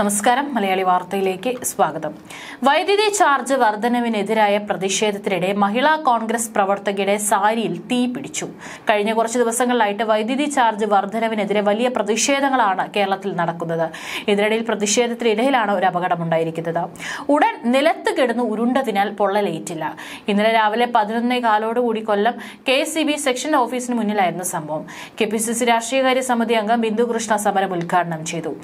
നമസ്കാരം. മലയാളി വാർത്തയിലേക്ക് സ്വാഗതം. വൈദ്യുതി ചാർജ് വർധനവിനെതിരായ പ്രതിഷേധത്തിനിടെ മഹിളാ കോൺഗ്രസ് പ്രവർത്തകയുടെ സാരിയിൽ തീ പിടിച്ചു. കഴിഞ്ഞ കുറച്ച് ദിവസങ്ങളിലായിട്ട് വൈദ്യുതി ചാർജ് വർധനവിനെതിരെ വലിയ പ്രതിഷേധങ്ങളാണ് കേരളത്തിൽ നടക്കുന്നത്. ഇതിനിടയിൽ പ്രതിഷേധത്തിനിടയിലാണ് ഒരു അപകടമുണ്ടായിരിക്കുന്നത്. ഉടൻ നിലത്ത് കിടന്ന് ഉരുണ്ടതിനാൽ പൊള്ളലേറ്റില്ല. ഇന്നലെ രാവിലെ പതിനൊന്നേ കാലോടുകൂടി Kollam K C B section ഓഫീസിന് മുന്നിലായിരുന്നു സംഭവം. കെ പി സി സി രാഷ്ട്രീയകാര്യ സമിതി അംഗം ബിന്ദു കൃഷ്ണ സമരം ഉദ്ഘാടനം ചെയ്തു.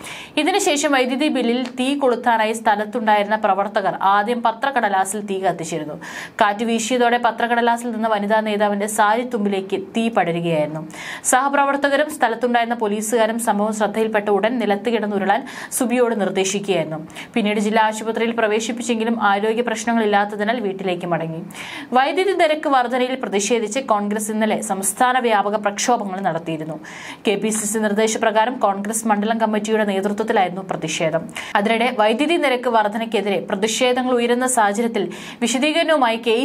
ഇതിനുശേഷം വൈദ്യുതി ബില്ലിൽ തീ കൊളുത്താനായി സ്ഥലത്തുണ്ടായിരുന്ന പ്രവർത്തകർ ആദ്യം പത്രക്കടലാസിൽ തീ കത്തിച്ചിരുന്നു. കാറ്റ് വീശിയതോടെ പത്രക്കടലാസിൽ നിന്ന് വനിതാ നേതാവിന്റെ സാരി തുമ്പിലേക്ക് തീ പടരുകയായിരുന്നു. സഹപ്രവർത്തകരും സ്ഥലത്തുണ്ടായിരുന്ന പോലീസുകാരും സംഭവം ശ്രദ്ധയിൽപ്പെട്ട ഉടൻ നിലത്ത് കിടന്നുരുളാൻ സുബിയോട് നിർദ്ദേശിക്കുകയായിരുന്നു. പിന്നീട് ജില്ലാ ആശുപത്രിയിൽ പ്രവേശിപ്പിച്ചെങ്കിലും ആരോഗ്യ പ്രശ്നങ്ങളില്ലാത്തതിനാൽ വീട്ടിലേക്ക് മടങ്ങി. വൈദ്യുതി നിരക്ക് വർധനയിൽ പ്രതിഷേധിച്ച് കോൺഗ്രസ് ഇന്നലെ സംസ്ഥാന വ്യാപക പ്രക്ഷോഭങ്ങൾ നടത്തിയിരുന്നു. കെ നിർദ്ദേശപ്രകാരം കോൺഗ്രസ് മണ്ഡലം കമ്മിറ്റിയുടെ നേതൃത്വത്തിലായിരുന്നു പ്രതിഷേധം. അതിനിടെ വൈദ്യുതി നിരക്ക് വർധനയ്ക്കെതിരെ പ്രതിഷേധങ്ങൾ ഉയരുന്ന സാഹചര്യത്തിൽ വിശദീകരണവുമായി കെ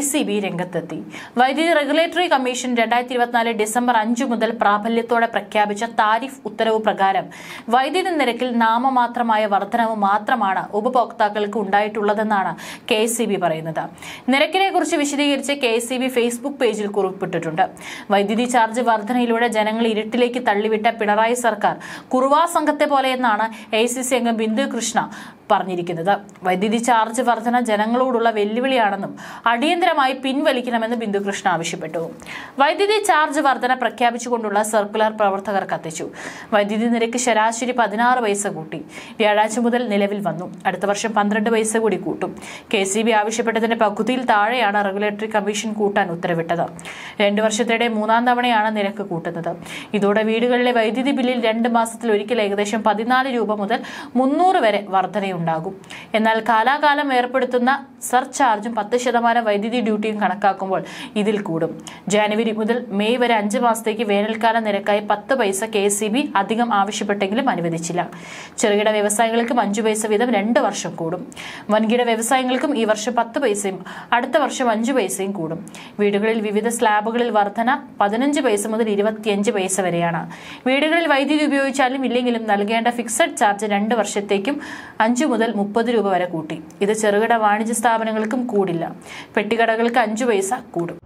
രംഗത്തെത്തി. വൈദ്യുതി റെഗുലേറ്ററി കമ്മീഷൻ രണ്ടായിരത്തി ഇരുപത്തിനാല് ഡിസംബർ അഞ്ചു മുതൽ പ്രാബല്യത്തോടെ പ്രഖ്യാപിച്ച താരിഫ് ഉത്തരവ് പ്രകാരം വൈദ്യുതി നിരക്കിൽ നാമമാത്രമായ വർധനവ് മാത്രമാണ് ഉപഭോക്താക്കൾക്ക് ഉണ്ടായിട്ടുള്ളതെന്നാണ് കെ പറയുന്നത്. നിരക്കിനെ കുറിച്ച് വിശദീകരിച്ച് കെ ഫേസ്ബുക്ക് പേജിൽ കുറിപ്പിട്ടിട്ടുണ്ട്. വൈദ്യുതി ചാർജ് വർധനയിലൂടെ ജനങ്ങൾ ഇരുട്ടിലേക്ക് തള്ളിവിട്ട പിണറായി സർക്കാർ കുറുവാ സംഘത്തെ പോലെയെന്നാണ് എ സി സി അംഗം ബിന്ദു കൃഷ്ണ പറഞ്ഞിരിക്കുന്നത്. വൈദ്യുതി ചാർജ് വർധന ജനങ്ങളോടുള്ള വെല്ലുവിളിയാണെന്നും അടിയന്തരമായി പിൻവലിക്കണമെന്നും ബിന്ദുകൃഷ്ണ ആവശ്യപ്പെട്ടു. വൈദ്യുതി ചാർജ് വർധന പ്രഖ്യാപിച്ചുകൊണ്ടുള്ള സർക്കുലർ പ്രവർത്തകർ കത്തിച്ചു. വൈദ്യുതി നിരക്ക് ശരാശരി പതിനാറ് പൈസ കൂട്ടി. വ്യാഴാഴ്ച മുതൽ നിലവിൽ വന്നു. അടുത്ത വർഷം പന്ത്രണ്ട് പൈസ കൂടി കൂട്ടും. കെ സി ബി ആവശ്യപ്പെട്ടതിന്റെ പകുതിയിൽ താഴെയാണ് റെഗുലേറ്ററി കമ്മീഷൻ കൂട്ടാൻ ഉത്തരവിട്ടത്. രണ്ടു വർഷത്തിനിടെ മൂന്നാം തവണയാണ് നിരക്ക് കൂട്ടുന്നത്. ഇതോടെ വീടുകളിലെ വൈദ്യുതി ബില്ലിൽ രണ്ട് മാസത്തിൽ ഒരിക്കൽ ഏകദേശം പതിനാല് രൂപ മുതൽ മുന്നൂറ് വരെ വർധനയുണ്ടാകും എന്നാൽ കാലാകാലം ഏർപ്പെടുത്തുന്ന സർചാർജും പത്ത് ശതമാനം വൈദ്യുതി ഡ്യൂട്ടിയും കണക്കാക്കുമ്പോൾ ഇതിൽ കൂടും. ജാനുവരി മുതൽ മെയ് വരെ അഞ്ച് മാസത്തേക്ക് വേനൽക്കാല നിരക്കായി പത്ത് പൈസ കെ സി ബി അധികം ആവശ്യപ്പെട്ടെങ്കിലും അനുവദിച്ചില്ല. ചെറുകിട വ്യവസായങ്ങൾക്കും അഞ്ചു പൈസ വീതം രണ്ട് വർഷം കൂടും. വൻകിട വ്യവസായങ്ങൾക്കും ഈ വർഷം പത്ത് പൈസയും അടുത്ത വർഷം അഞ്ചു പൈസയും കൂടും. വീടുകളിൽ വിവിധ സ്ലാബുകളിൽ വർധന പതിനഞ്ച് പൈസ മുതൽ ഇരുപത്തിയഞ്ച് പൈസ വരെയാണ്. വീടുകളിൽ വൈദ്യുതി ഉപയോഗിച്ചാലും ഇല്ലെങ്കിലും നൽകേണ്ട ഫിക്സഡ് ചാർജ് രണ്ട് വർഷത്തേക്കും അഞ്ചു മുതൽ മുപ്പത് രൂപ വരെ കൂട്ടി. ഇത് ചെറുകിട വാണിജ്യ സ്ഥാപനങ്ങൾക്കും കൂടില്ല. പെട്ടിക്കടകൾക്ക് അഞ്ചു പൈസ കൂടും.